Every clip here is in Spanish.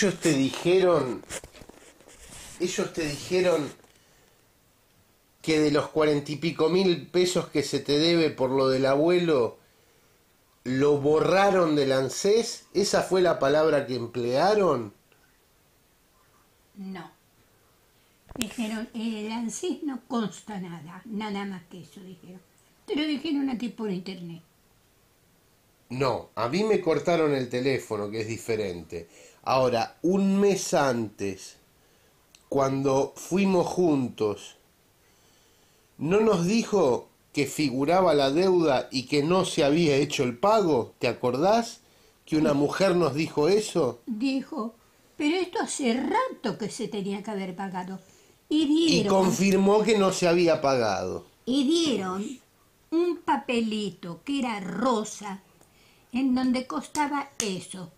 Ellos te dijeron, ellos te dijeron que de los cuarenta y pico mil pesos que se te debe por lo del abuelo, lo borraron del ANSES. ¿Esa fue la palabra que emplearon? No. Dijeron, el ANSES no consta nada, nada más que eso, dijeron. Te lo dijeron a ti por internet. No, a mí me cortaron el teléfono, que es diferente. Ahora, un mes antes, cuando fuimos juntos, ¿no nos dijo que figuraba la deuda y que no se había hecho el pago? ¿Te acordás que una mujer nos dijo eso? Dijo, pero esto hace rato que se tenía que haber pagado. Y Y dieron, confirmó que no se había pagado. y dieron un papelito que era rosa, en donde costaba eso.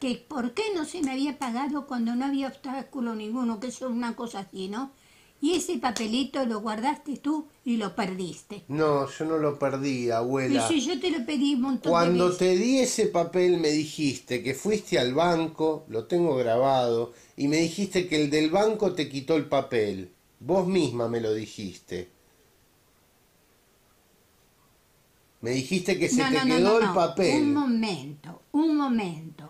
Que por qué no se me había pagado cuando no había obstáculo ninguno, que eso es una cosa así, ¿no? Y ese papelito lo guardaste tú y lo perdiste. No, yo no lo perdí, abuela. si yo te lo pedí un montón de Cuando veces. te di ese papel me dijiste que fuiste al banco, lo tengo grabado, y me dijiste que el del banco te quitó el papel. Vos misma me lo dijiste. Me dijiste que se No, te no, quedó no, el papel. Un momento, un momento.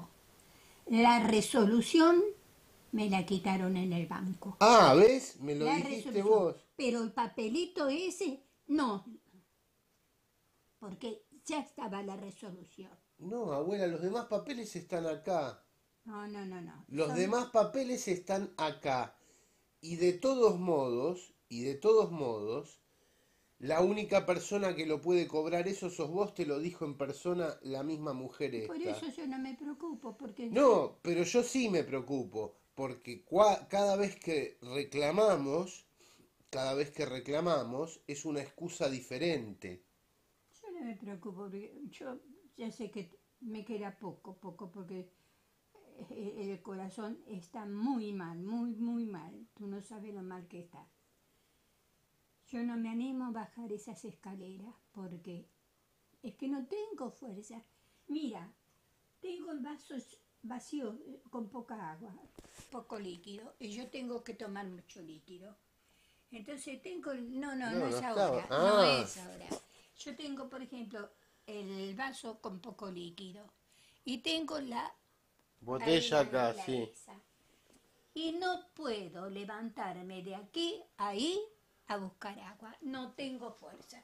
La resolución me la quitaron en el banco. Ah, ¿ves? Me lo La dijiste resolución. vos. Pero el papelito ese, no. Porque ya estaba la resolución. No, abuela, los demás papeles están acá. No, no, no, no. Los Son- demás papeles están acá. Y de todos modos, y de todos modos, la única persona que lo puede cobrar eso sos vos, te lo dijo en persona la misma mujer esta. Por eso yo no me preocupo, porque... No, pero yo sí me preocupo, porque cada vez que reclamamos, cada vez que reclamamos, es una excusa diferente. Yo no me preocupo, porque yo ya sé que me queda poco, poco, porque eh, el corazón está muy mal, muy, muy mal. Tú no sabes lo mal que está. Yo no me animo a bajar esas escaleras porque es que no tengo fuerza. Mira, tengo el vaso vacío eh, con poca agua, poco líquido, y yo tengo que tomar mucho líquido. Entonces tengo, no, no, no, No, es ahora, no ah. es ahora. Yo tengo, por ejemplo, el vaso con poco líquido y tengo la Botella acá, sí. Y no puedo levantarme de aquí ahí a buscar agua. No tengo fuerza.